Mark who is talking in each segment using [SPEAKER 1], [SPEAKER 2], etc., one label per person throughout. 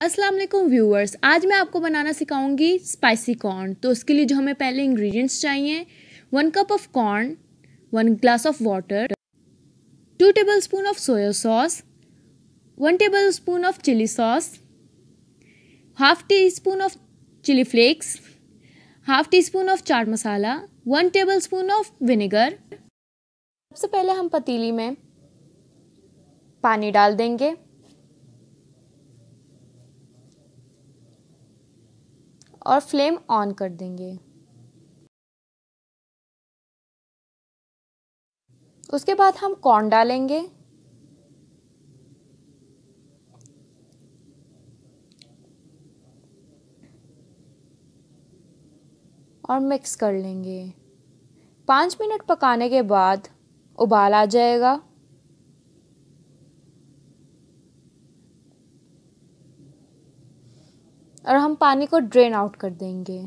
[SPEAKER 1] अस्सलाम वालेकुम व्यूअर्स। आज मैं आपको बनाना सिखाऊँगी स्पाइसी कॉर्न। तो उसके लिए जो हमें पहले इंग्रेडिएंट्स चाहिए one cup of corn one glass of water two tablespoon of soya sauce one tablespoon of chilli sauce half teaspoon of chilli flakes half teaspoon of chaat masala one tablespoon of vinegar सबसे पहले हम पतीली में पानी डाल देंगे। और flame on कर देंगे। उसके बाद हम कॉर्न डालेंगे। और मिक्स कर लेंगे। पाँच मिनट पकाने के बाद उबाल आ जाएगा। और हम पानी को ड्रेन आउट कर देंगे।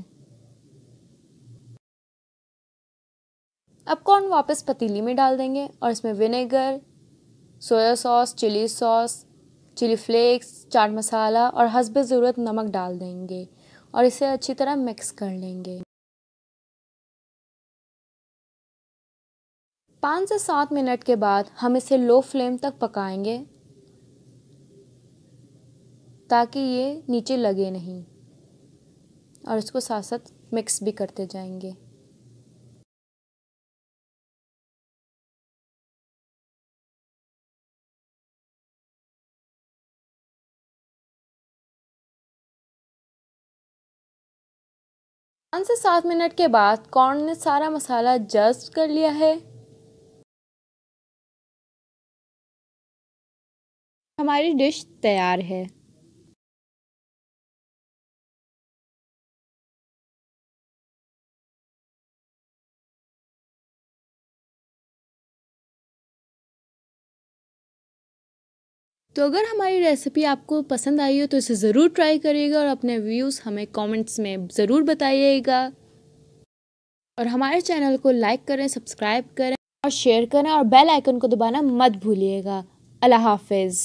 [SPEAKER 1] अब कॉर्न वापस पतीली में डाल देंगे और इसमें vinegar soya sauce chilli sauce chilli flakes chaat masala और हसब ज़रूरत नमक डाल देंगे और इसे अच्छी तरह मिक्स कर लेंगे। पाँच से सात मिनट के बाद हम इसे लो फ्लेम तक पकाएँगे। ताकि ये नीचे लगे नहीं। और इसको साथ साथ मिक्स भी करते जाएँगे। पाँच से सात मिनट के बाद कॉर्न ने सारा मसाला जस्ट कर लिया है। हमारी डिश तैयार है। तो अगर हमारी रेसिपी आपको पसंद आई हो तो इसे ज़रूर ट्राई करिएगा और अपने व्यूज़ हमें कमेंट्स में ज़रूर बताइएगा। और हमारे चैनल को लाइक करें सब्सक्राइब करें और शेयर करें और बेल आइकन को दबाना मत भूलिएगा। अल्लाह हाफिज़।